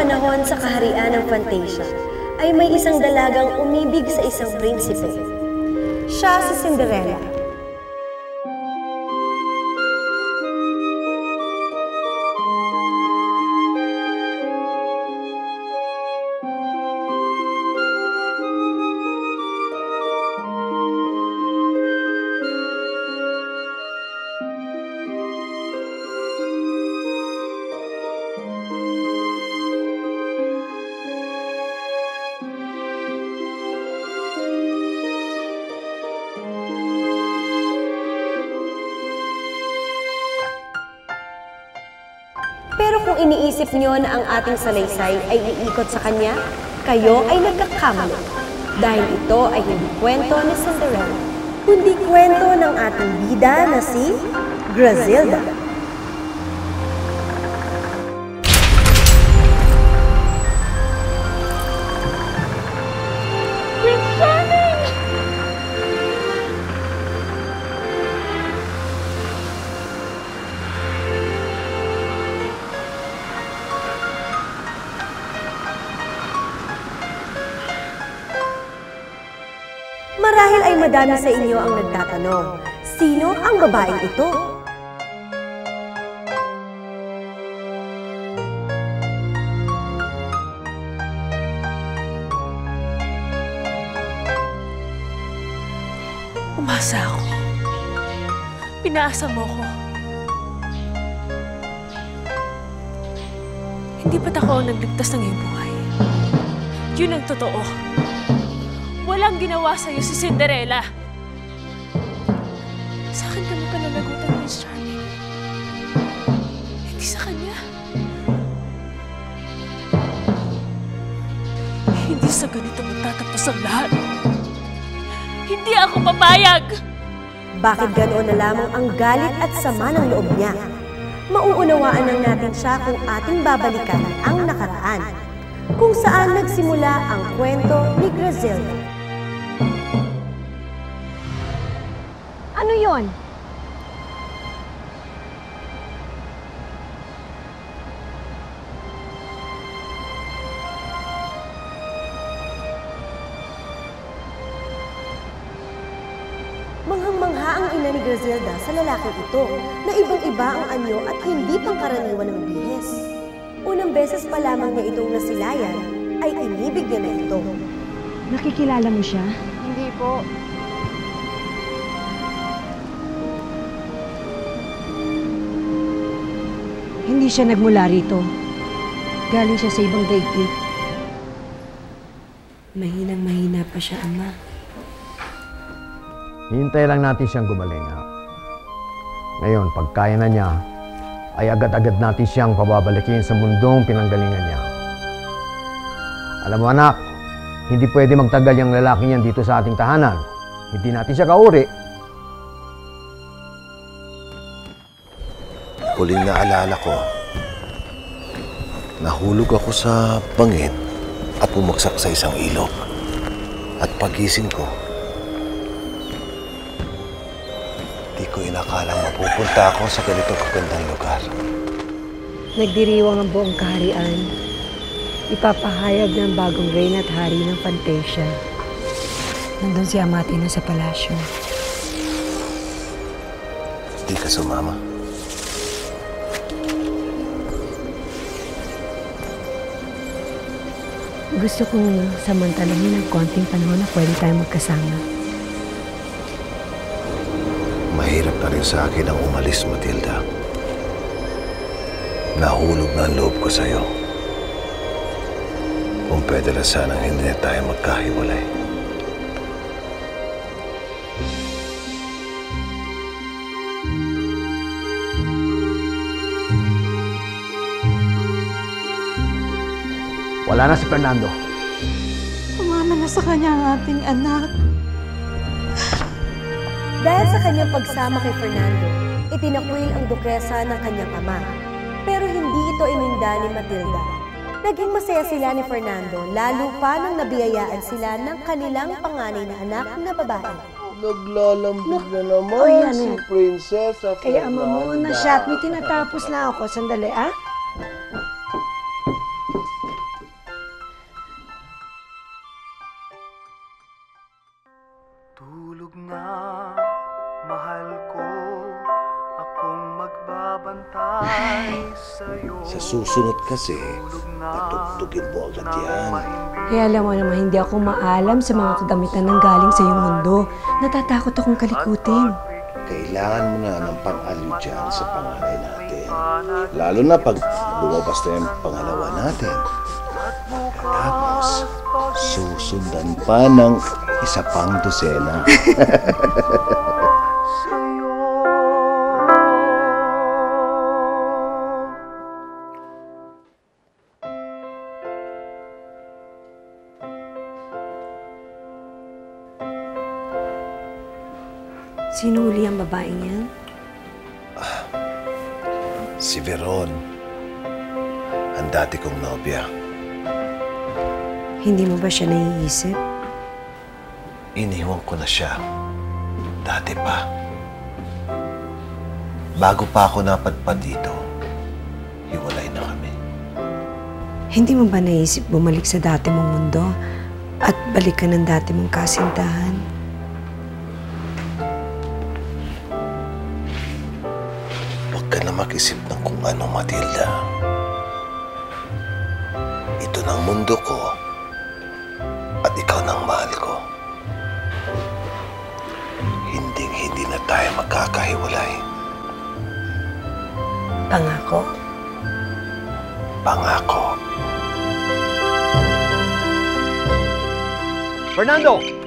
panahon sa kaharian ng Fantasia, ay may isang dalagang umibig sa isang prinsipe. Siya si Cinderella. Niyo na ang ating salaysay ay iikot sa kanya, kayo ay nagkakamali. Dahil ito ay hindi kwento ni Cinderella, kundi kwento ng ating bida na si Grazilda. Madami sa inyo ang nagtatanong, sino ang babaeng ito? Umasa ako. Pinaasa mo ko. Hindi ba't ako ang nagligtas ng iyong buhay? Yun ang totoo. Walang ginawa sa'yo si Cinderella. Sa akin ka pananagutan, Prince Charming. Hindi sa kanya. Hindi sa ganito magtatapos ang lahat. Hindi ako papayag! Bakit ganoon na lamang ang galit at sama ng loob niya? Mauunawaan lang natin siya kung ating babalikan ang nakaraan, kung saan nagsimula ang kwento ni Grazilda. Yon? Manghang-mangha ang ina ni Grazilda sa lalaking ito na ibang-iba ang anyo at hindi pangkaraniwan ng bihis. Unang beses pa lamang niya itong nasilayan ay inibig niya na ito. Nakikilala mo siya? Hindi po. Hindi siya nagmula rito. Galing siya sa ibang daigdig. Mahinang mahina pa siya, Ama. Hintay lang natin siyang gumaling. Ha? Ngayon, pag kaya na niya, ay agad-agad natin siyang pababalikin sa mundong pinanggalingan niya. Alam mo anak, hindi pwede magtagal yung lalaki niyan dito sa ating tahanan. Hindi natin siya kauri. Huling naalala ko, nahulog ako sa bangin at bumagsak sa isang ilog. At pagising ko, di ko inakalang mapupunta ako sa ganitong kagandang lugar. Nagdiriwang ang buong kaharian. Ipapahayag ng bagong reyna at hari ng Fantasia. Nandun si Amate na sa palasyo. Di ka sumama. Gusto kong samantalahin ng konting panahon na pwede tayong magkasama. Mahirap na rin sa akin ang umalis, Matilda. Nahulog na ang loob ko sa'yo. Kung pwede lang sanang hindi na tayo magkahiwalay. Wala na si Fernando. Sumama na sa kanya ang ating anak. Dahil sa kanyang pagsama kay Fernando, itinakwil ang dukesa ng kanyang ama. Pero hindi ito ininda ni Matilda. Naging masaya sila ni Fernando, lalo pa nang nabiyayaan sila ng kanilang panganay na anak na babae. Naglalambing na naman Oh, yan, si yan. Prinsesa Kaya ama mo na Fernanda. shot. May tinatapos na ako. Sandali, ah. Susunod kasi, patugtugin mo agad yan. Kaya alam mo naman, hindi ako maalam sa mga kagamitan ng galing sa iyong mundo. Natatakot akong kalikutin. Kailangan mo na ng pang-aliw dyan sa panganay natin. Lalo na pag lumabas na yung pangalawa natin. Tapos, susundan pa ng isa pang dosena. Sino uli ang babaeng yan? si Veron, ang dati kong nobya. Hindi mo ba siya naiisip? Iniwan ko na siya. Dati pa. Bago pa ako napadpad dito, hiwalay na kami. Hindi mo ba naisip bumalik sa dati mong mundo at balikan ng dati mong kasintahan? Ano, Matilda. Ito ng mundo ko at ikaw ng mahal ko. Hinding-hindi na tayo magkakahiwalay. Pangako. Pangako. Fernando!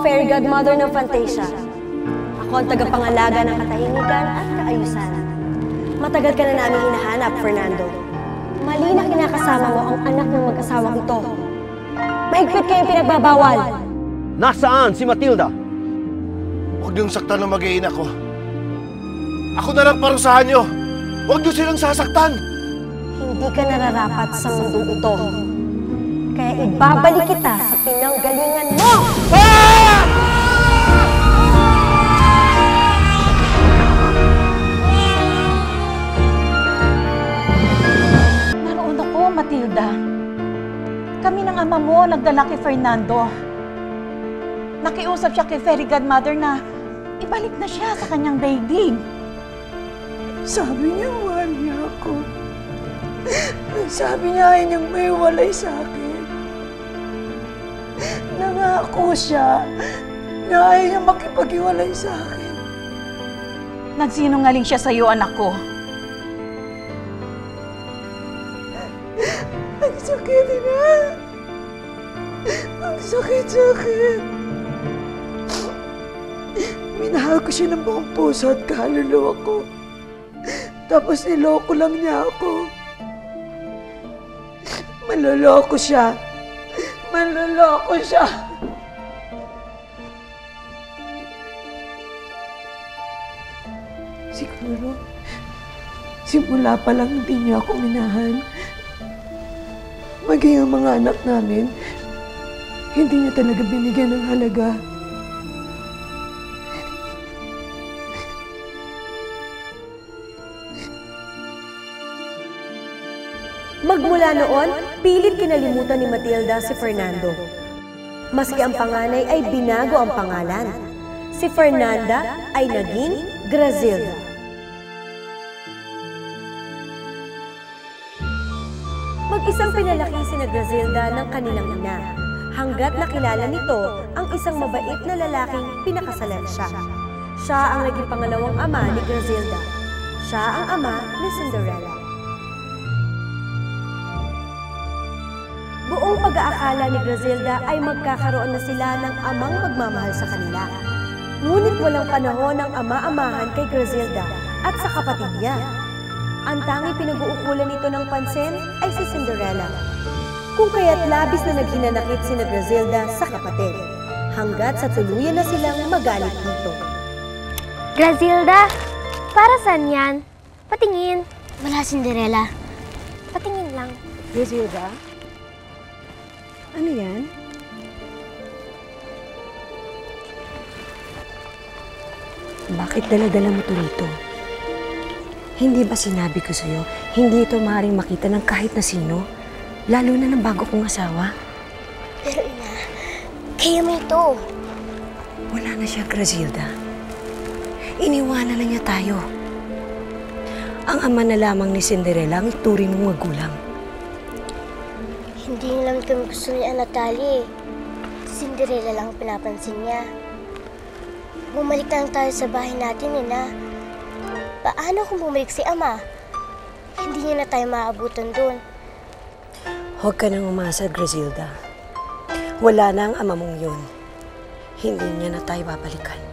Ang fairy godmother ng Fantasia. Ako ang tagapangalaga ng katahimikan at kaayusan. Matagal ka na namin hinahanap, Fernando. Mali na kinakasama mo ang anak ng mag-asawang ito. Maigpit kayong pinagbabawal. Nasaan si Matilda? Huwag niyong saktan ng mag-iina ko. Ako na lang parusahan niyo. Huwag niyo silang sasaktan. Hindi ka nararapat sa mundong ito. Kaya ibabalik kita sa pinanggalingan mo! Naroon ako, Matilda. Kami ng ama mo nagdala kay Fernando. Nakiusap siya kay Fairy Godmother na ibalik na siya sa kanyang daigdig. Sabi niya, mahal niya ako. Sabi niya, ayaw niyang may walay sa akin. Nangako siya na ayaw niya makipag-iwalay sa akin. Nagsinungaling siya sa iyo, anak ko. Ang sakit na. Ang sakit-sakit. Minahal ko siya ng buong puso at kaluluwa ko. Tapos niloko lang niya ako. Maloloko siya. Maloloko siya. Siguro, simula pa lang hindi niya ako minahal maging ang mga anak namin, hindi niya talaga binigyan ng halaga. Magmula noon, pilit kinalimutan ni Matilda si Fernando. Maski ang panganay ay binago ang pangalan. Si Fernanda ay naging Grazilda. Mag-isang pinalaki si na Grazilda ng kanilang ina. Hanggat nakilala nito ang isang mabait na lalaking pinakasalan siya. Siya ang naging pangalawang ama ni Grazilda. Siya ang ama ni Cinderella. Buong pag-aakala ni Grazilda ay magkakaroon na sila ng amang magmamahal sa kanila. Ngunit walang panahon ng ama-amahan kay Grazilda at sa kapatid niya. Ang tanging pinag-uukulan nito ng pansin ay si Cinderella. kung kaya't labis na naghinanakit si Grazilda sa kapatid, hanggat sa tuluyan na silang magalit dito. Grazilda, para saan yan? Patingin. Wala, Cinderella. Patingin lang. Griselda? Ano yan? Bakit dala-dala mo to rito? Hindi ba sinabi ko sa'yo, hindi ito maaaring makita ng kahit na sino? Lalo na ng bago kong asawa. Pero ina, kaya mo ito. Wala na siya, Grazilda. Iniwanan na niya tayo. Ang ama na lamang ni Cinderella ang ituring mong magulang. Hindi naman kami gusto ni Anatali. Cinderella lang ang pinapansin niya. Bumalik na lang tayo sa bahay natin, ina. Paano kung bumalik si Ama? Hindi niya na tayo maabutan doon. Huwag ka nang umasa, Grazilda. Wala na ang ama mong yun. Hindi niya na tayo babalikan.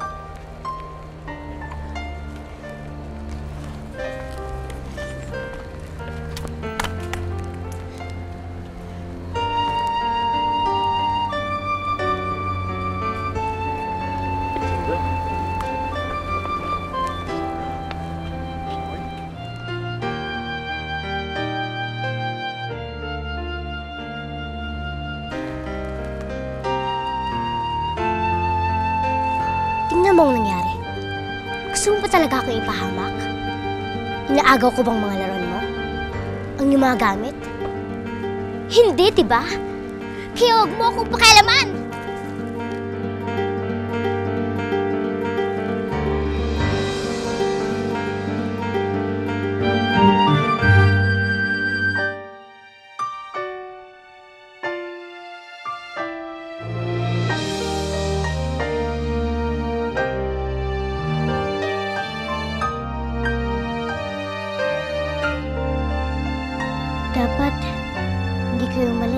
Inaagaw ko bang mga laruan mo? Ang iyong mga gamit? Hindi, diba? Kaya huwag mo akong pakialaman!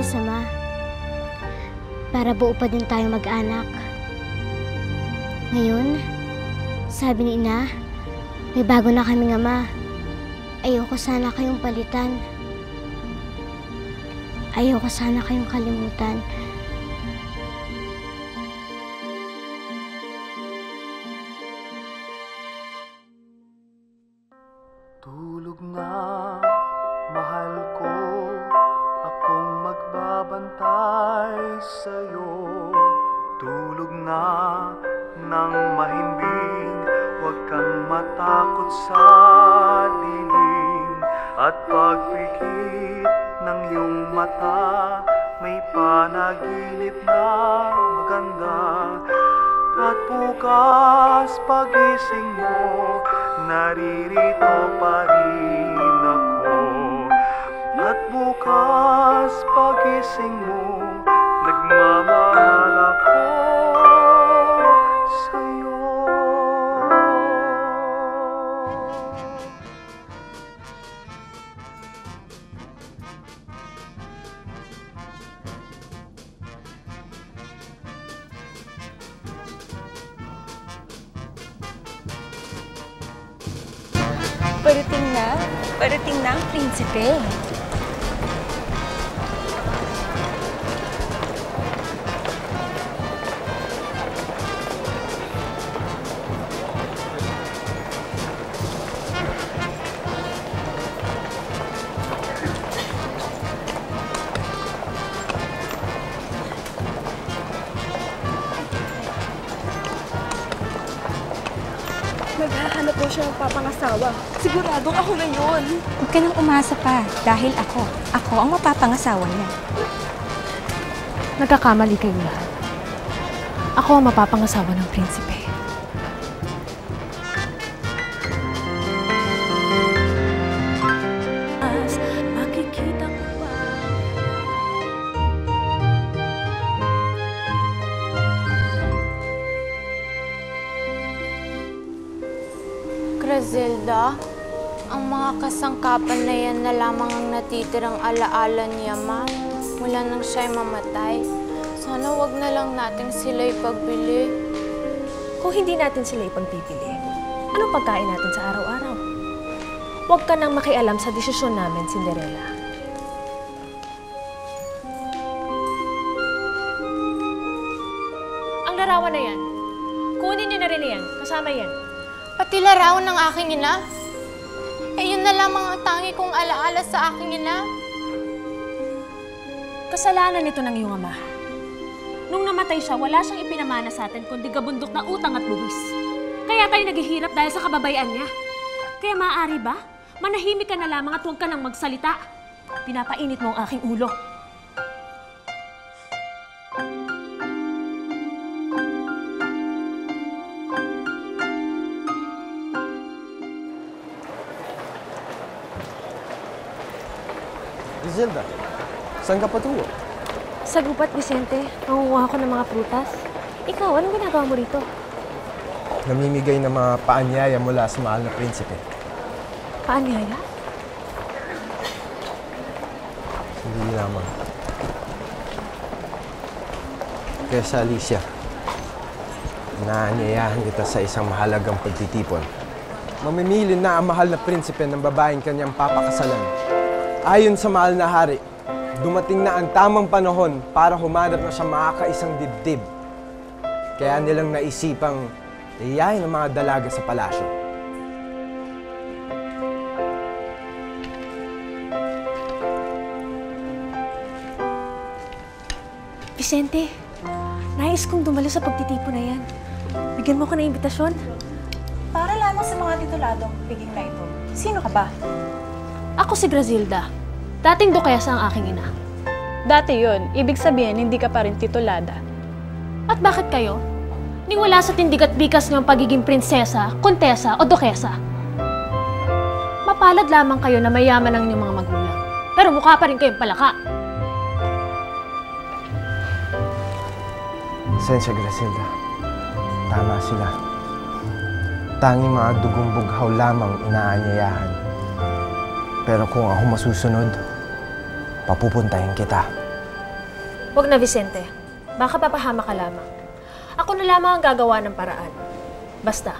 Kayo umalis, Ama. Para buo pa din tayo mag-anak. Ngayon, sabi ni Ina, may bago na kaming ama. Ayoko sana kayong palitan. Ayoko sana kayong kalimutan. Huwag ka nang umasa pa dahil ako, ako ang mapapangasawa niya. Nagkakamali kayo lahat. Ako ang mapapangasawa ng prinsipe. Makikita ko pa Griselda, ang mga kasangkapan na yan na lamang ang natitirang alaala niya, ma. Mula nang siya'y mamatay. Sana wag na lang natin sila ipagbili. Kung hindi natin sila ipagbibili, anong pagkain natin sa araw-araw? Huwag ka nang makialam sa desisyon namin, Cinderella. Ang larawan na yan. Kunin niyo na rin yan. Kasama yan. Pati larawan ng aking ina? Na lamang ang tangi kong alaala sa aking ina. Kasalanan nito ng iyong ama. Nung namatay siya, wala siyang ipinamana sa atin kundi gabundok na utang at buwis. Kaya tayo naghihirap dahil sa kababayan niya. Kaya maaari ba? Manahimik ka na lamang at huwag ka nang magsalita. Pinapainit mo ang aking ulo. Saan ka patungo? Sa gupat, Vicente, mangunguha ko ng mga prutas. Ikaw, anong ginagawa mo rito? Namimigay ng mga paanyaya mula sa mahal na prinsipe. Paanyaya? Hindi lamang. Kaya sa Alicia, inaanyayahan kita sa isang mahalagang pagtitipon. Mamimili na ang mahal na prinsipe ng babaeng kanyang papakasalan. Ayon sa mahal na hari, dumating na ang tamang panahon para humanap na sa makakaisang dibdib. Kaya nilang naisipang iyayin ang mga dalaga sa palasyo. Vicente, nais kong dumalo sa pagtitipon na yan. Bigyan mo ko ng imbitasyon. Para lamang sa mga tituladong piging na ito. Sino ka ba? Ako si Grazilda. Dating dukesa ang aking ina. Dati yon, ibig sabihin hindi ka pa rin titulada. At bakit kayo? Ni wala sa tindig at bikas niyong pagiging prinsesa, kontesa o dokesa. Mapalad lamang kayo na mayaman ang inyong mga magulang. Pero mukha pa rin kayong palaka. Sensya, Gracilda. Tama sila. Tanging mga dugong bughaw lamang inaanyayahan. Pero kung ako masusunod, papupuntahin kita. Huwag na, Vicente. Baka papahama ka lamang. Ako na lamang ang gagawa ng paraan. Basta,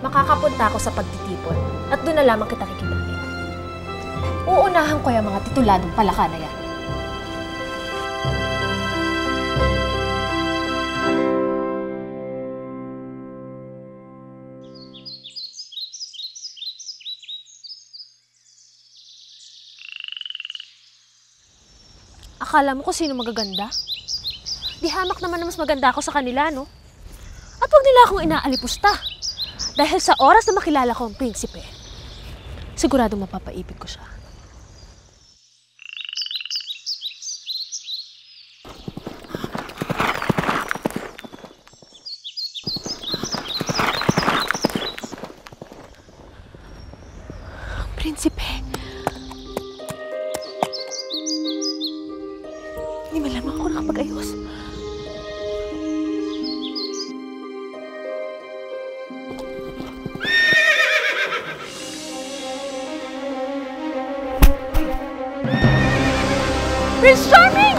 makakapunta ako sa pagtitipon at doon na lamang kita kikitain. Uunahan ko yung mga tituladong palaka na yan. Akala mo kung sino magaganda? Di hamak naman na mas maganda ako sa kanila, no? At huwag nila akong inaalipusta. Dahil sa oras na makilala ko ang prinsipe, sigurado mapapaibig ko siya. Hindi man lamang ako nakapag-ayos. Prince Charming!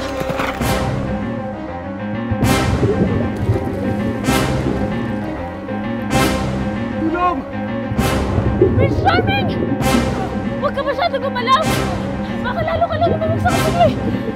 Tulong! Prince Charming! Huwag ka masyado gumalaw! Baka lalo ka lang lumamag sa kapatid! Sandali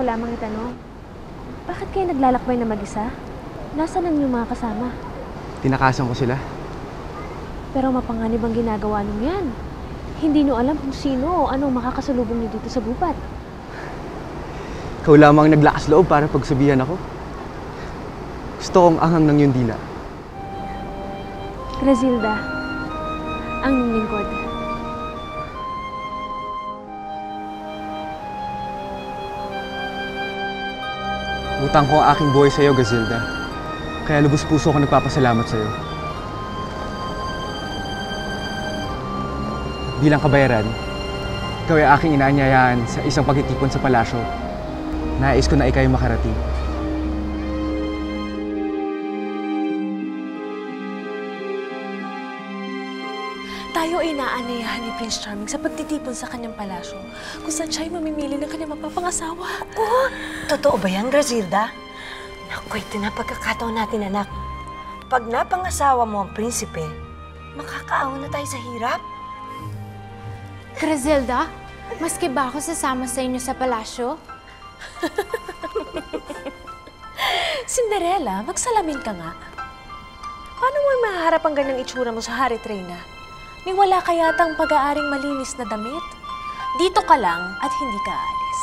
ko lamang itanong, bakit kayo naglalakbay na mag-isa? Nasaan ang inyong mga kasama? Tinakasan ko sila. Pero mapanganib ang ginagawa nung yan. Hindi nyo alam kung sino o anong makakasalubong nyo dito sa gubat. Ikaw lamang naglakas loob para pagsabihan ako. Gusto kong anghang ng yung dila. Grazilda, ang lingkod. Utang ko ang aking buhay sa'yo, Gazilda. Kaya lubos puso ko nagpapasalamat sa'yo. Bilang kabayaran, ikaw ay aking inaanyayahan sa isang pagtitipon sa palasyo. Nais ko na ikaw ay makarating. Prince Charming sa pagtitipon sa kanyang palasyo kung saan siya ay mamimili ng kanyang mapapangasawa. Oo, totoo ba yan, Grazilda? Naku, ito na pagkakataon natin, anak. Pag napangasawa mo ang prinsipe, makakaahon na tayo sa hirap. Griselda, maski ba ako sasama sa inyo sa palasyo? Cinderella, magsalamin ka nga. Paano mo mahaharap ang ganyang itsura mo sa Hari Trina? Ni wala ka yatang pag-aaring malinis na damit? Dito ka lang at hindi ka alis.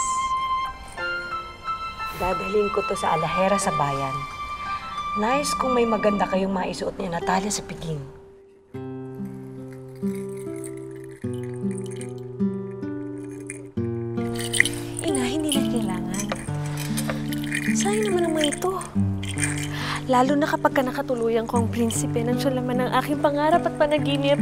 Dadalhin ko to sa alahera sa bayan. Nice kung may maganda kayong maisuot ni Natalia sa piging. Ina, hindi na kailangan. Sayang naman ang mga ito. Lalo na kapag ka nakatuluyan ko ang prinsipe ng sulaman ng aking pangarap at panaginip.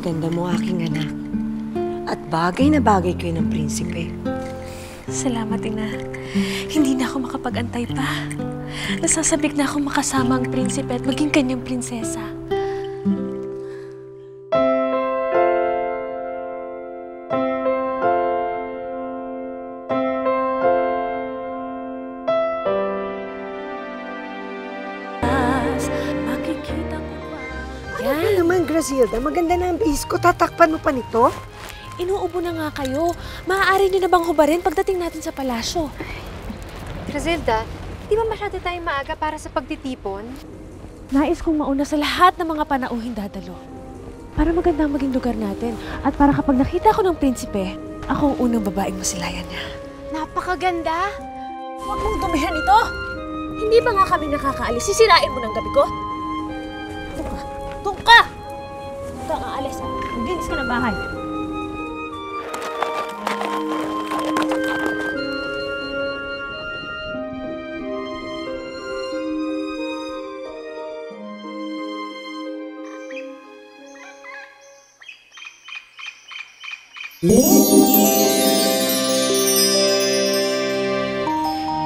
Ang ganda-ganda mo, aking anak. At bagay na bagay kayo ng prinsipe. Salamat, Ina. Hindi na ako makapag-antay pa. Nasasabik na akong makasama ang prinsipe at maging kanyang prinsesa. Grazilda. Maganda na ang bihis ko. Tatakpan mo pa nito? Inuubo na nga kayo. Maaari niyo na bang hubarin pagdating natin sa palasyo? Griselda, di ba masyado tayong maaga para sa pagtitipon? Nais kong mauna sa lahat ng mga panauhing dadalo. Para maganda ang maging lugar natin. At para kapag nakita ko ng prinsipe, ako ang unang babaeng masilayan niya. Napakaganda! Huwag mong dumihan ito! Hindi ba nga kami nakakaalis? Sisirain mo ng gabi ko? Doon ka! Doon ka! Doon ka aalis. Maglinis ka ng bahay.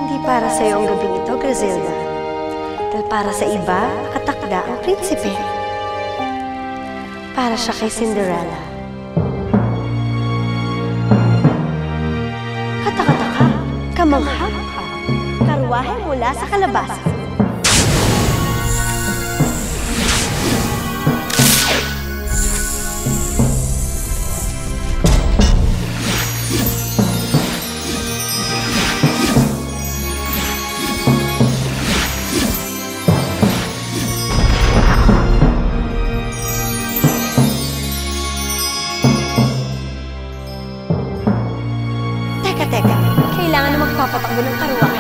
Hindi para sa iyo ang gabing ito, Grazilda. Dahil para sa iba, nakatakda ang prinsipe. Para siya kay Cinderella. Katakataka, kamangha ka, karwahe mula sa kalabasa. Kailangan na magpapatakbo ng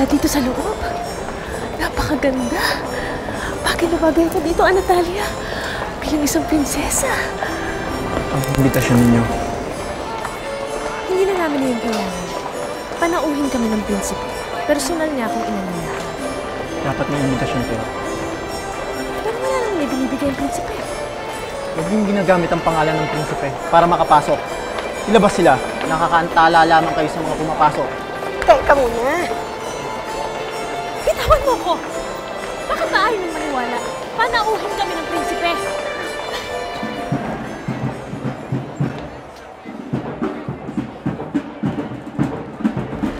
pala dito sa loob. Napakaganda. Bakit na bagay ka dito, Anatalia? Bilang isang prinsesa. Ang imbitasyon ninyo. Hindi na namin yun kailangan. Panauhin kami ng prinsipe. Personal niya akong inanaya. Dapat may imbitasyon kayo. Pero wala nang may binibigay ang prinsipe. Huwag yung ginagamit ang pangalan ng prinsipe para makapasok. Ilabas sila. Nakakaantala lamang kayo sa mga pumapasok. Teka muna. Bitawan mo ko! Bakit ba ayaw mong maniwala? Panauhin kami ng prinsipe!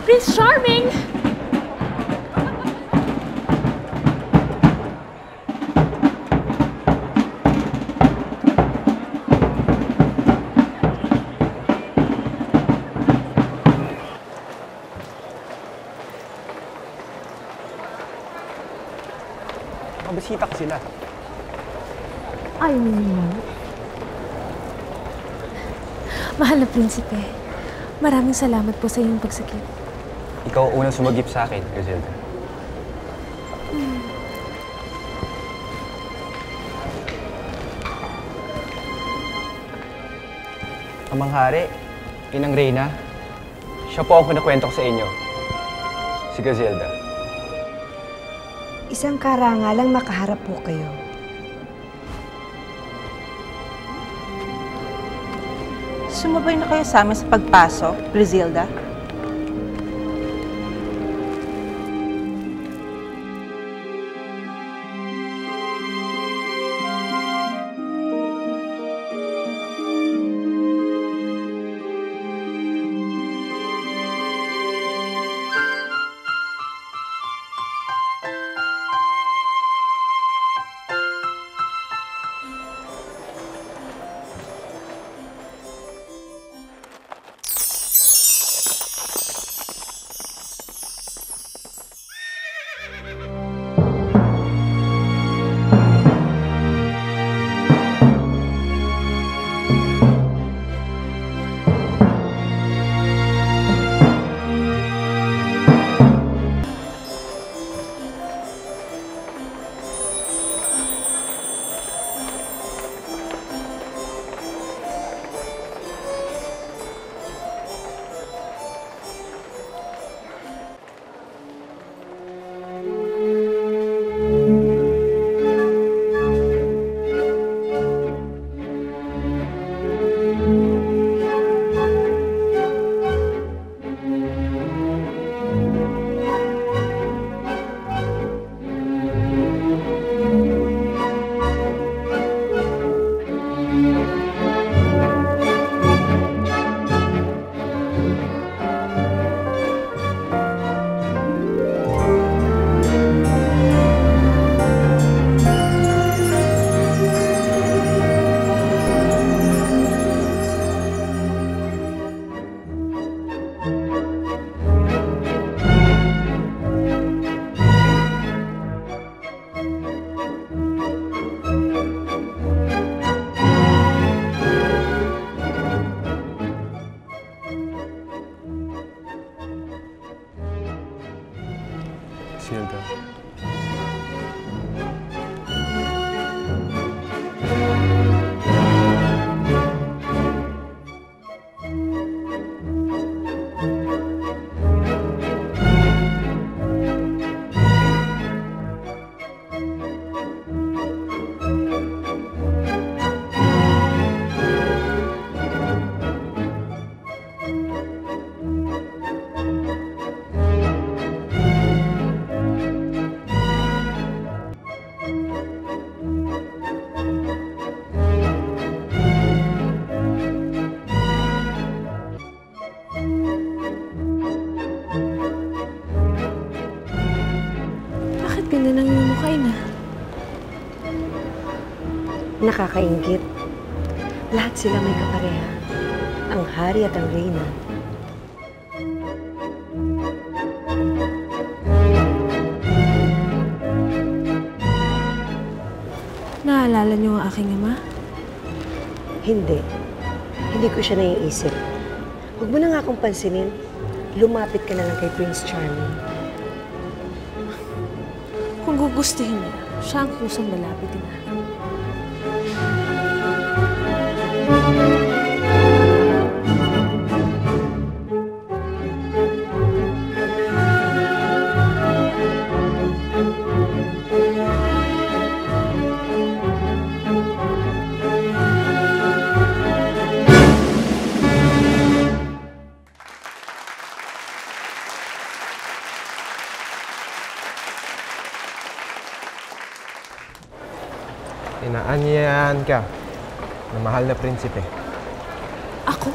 Prince Charming! Prinsipe, maraming salamat po sa iyong pagsakit. Ikaw ang unang sumagip sa akin, Griselda. Amang hari, inang Reyna, siya po ang kinakwento ko sa inyo. Si Griselda. Isang karangalang makaharap po kayo. Sumabay na kayo sa amin sa pagpasok, Brizilda? Griselda. Bakit Nakakaingit. Lahat sila may kapareha. Ang hari at ang reyna. Naalala niyo ang aking ama? Hindi. Hindi ko siya naiisip. Huwag mo na nga akong pansinin. Lumapit ka na lang kay Prince Charming. Kung gugustuhin niya, siya ang kusang lalapit na. Prinsipe. Ako?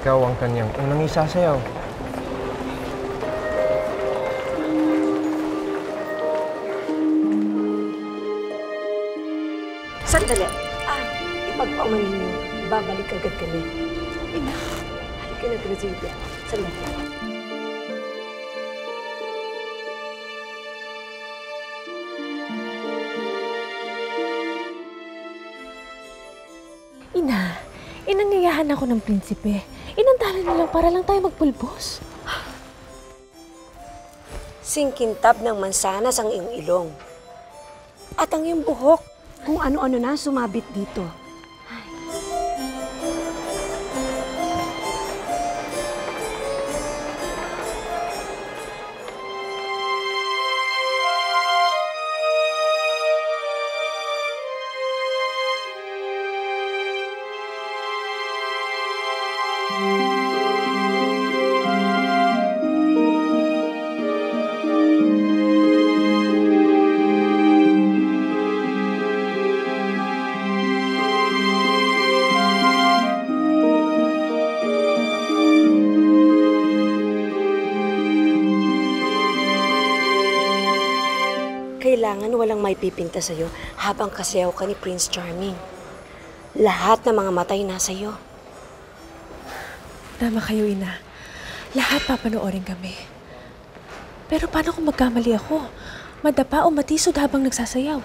Ikaw ang kanyang unang isasayaw. Sandali. Ah, ipagpaumanin mo. Babalik agad kami. Ina, halika na, Grazilda. Sandali. Ako ng prinsipe. Inantala na lang para lang tayo magpulbos. Singkintab ng mansanas ang iyong ilong. At ang iyong buhok. Kung ano-ano na sumabit dito. May pipinta sa'yo habang kasayaw ka ni Prince Charming. Lahat ng mga matay nasa iyo. Tama kayo, Ina. Lahat papanoorin kami. Pero paano kung magkamali ako? Madapa o matisod habang nagsasayaw?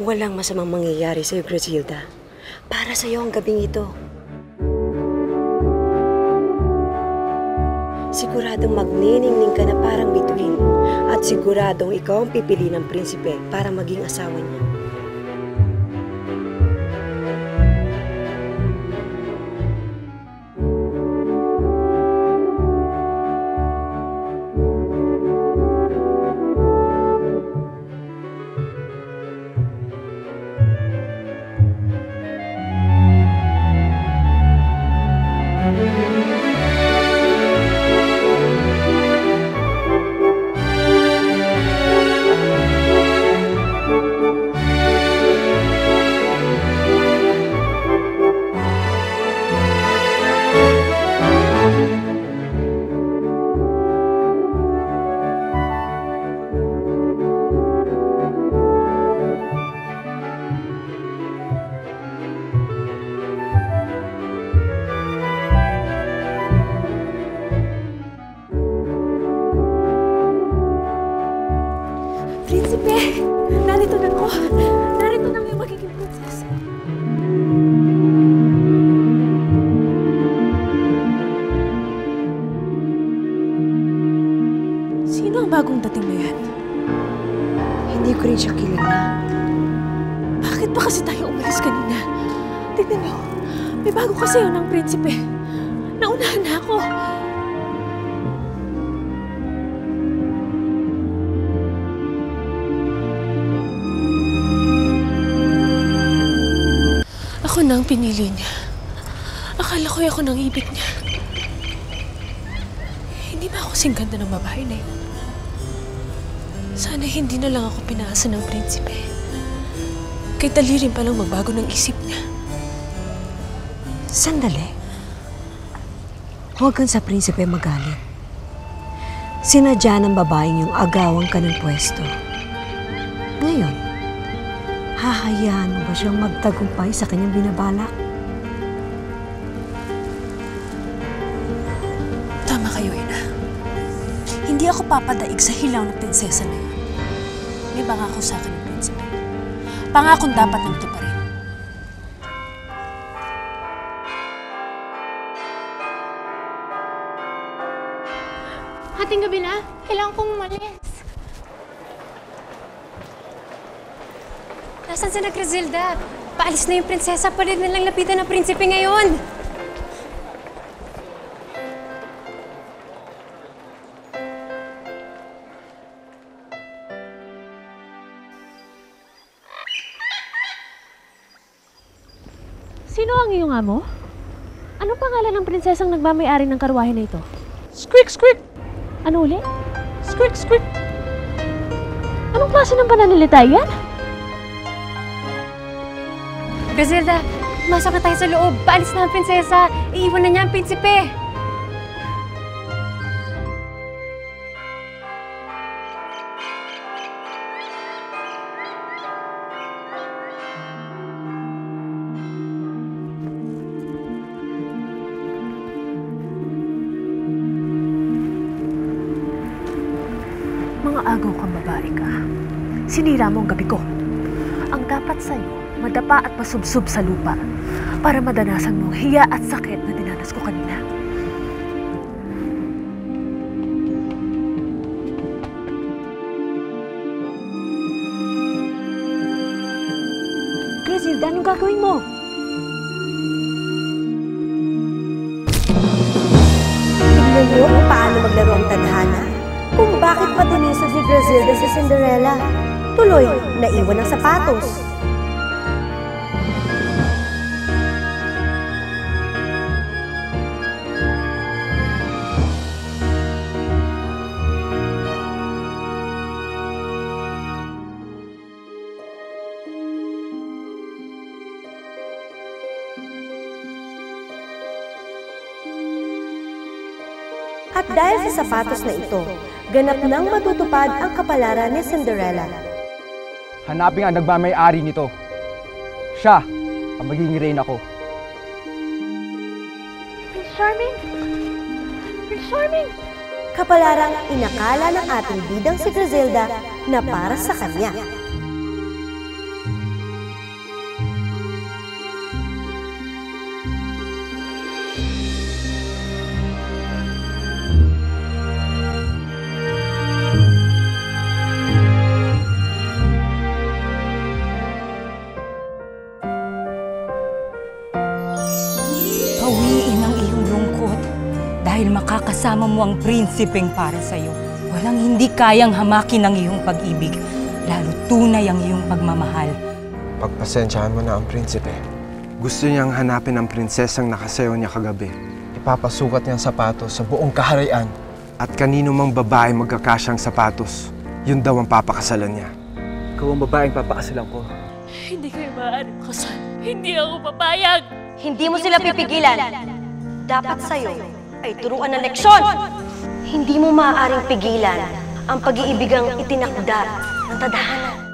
Walang masamang mangyayari sa'yo, Grazilda. Para sa'yo ang gabing ito. Siguradong magniningning ka na parang bituin at siguradong ikaw ang pipili ng prinsipe para maging asawa niya. Bagong dating na yan? Hindi ko rin siya kilala. Bakit ba kasi tayo umalis kanina? Tignan niyo, may bago kasi yun ng prinsipe. Naunahan na ako. Ako na ang pinili niya. Akala ko ako nang ibig niya. Hindi ba ako kasing ganda ng babae na yun? Sana hindi na lang ako pinaasa ng prinsipe. Kay dali rin palang magbago ng isip niya. Sandali. Huwag kang sa prinsipe magalit. Sinadya ng babaeng yung agawan ka ng pwesto. Ngayon, hahayaan mo ba siyang magtagumpay sa kanyang binabalak? Tama kayo, Ina. Hindi ako papadaig sa hilaw ng prinsesa na Di ako sa akin ng principal? Pangakong dapat ng tuparin. Ating gabi na. Kailangan kong umalis. Nasaan si na Griselda? Paalis na yung prinsesa. Pwede nilang lapitan na prinsipe ngayon. Amo? Anong pangalan ng prinsesang nagmamayari ng karwahe na ito? Squeak, squeak! Ano uli? Squeak, squeak! Anong klase ng pananalita yan? Griselda, masok na tayo sa loob. Paalis na ang prinsesa. Iiwan na niya ang prinsipe. Sa'yo, madapa at masubsob sa lupa para madanasan mo ang hiya at sakit na dinanas ko kanina. Griselda, anong gagawin mo? Tignan niyo kung paano maglaro ang tadhana. Kung bakit patinisod ni Griselda si Cinderella. Tuloy, naiwan ng sapatos. Sa sapatos na ito, ganap nang matutupad ang kapalaran ni Cinderella. Hanapin ang nagmamayari nito. Siya ang magiging reyna ko. Prince Charming! Prince Charming! Kapalarang inakala ng ating bidang si Griselda na para sa kanya. Makakasama mo ang prinsipeng para sa'yo. Walang hindi kayang hamakin ang iyong pag-ibig, lalo tunay ang iyong pagmamahal. Pagpasensyahan mo na ang prinsipe. Gusto niyang hanapin ang prinsesang nakasayaw niya kagabi. Ipapasukat niya ang sapatos sa buong kaharian. At kanino mang babae magkakasyang sapatos, yun daw ang papakasalan niya. Ikaw ang babaeng papakasalan ko. Hindi kayo maaari makasal. Hindi ako papayag. Hindi mo sila pipigilan. Dapat sa'yo ay turuan ng leksyon. Hindi mo maaaring pigilan ang pag-iibigang itinakda ng tadhana.